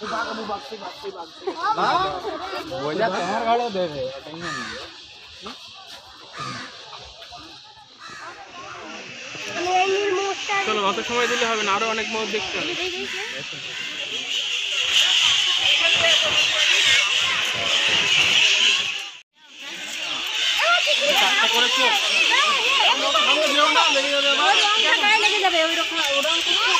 তোমার দেবে চলো অত সময় দিলে হবে না আরও অনেক মত দেখতে হবে। করেছ লেগে যাবে ওই রকম। ওরকম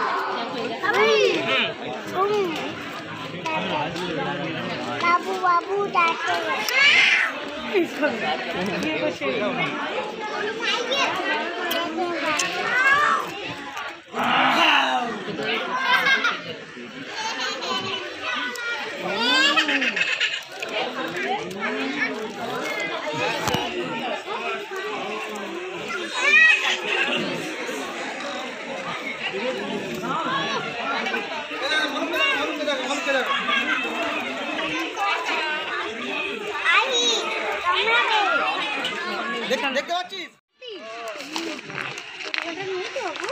বাবু বাবু ডাকে আই দেখতে পাচ্ছিস এটা নিয়ে তো বাবু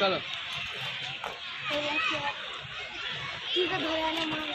চলো ঠিক আছে ধরে আনে মনে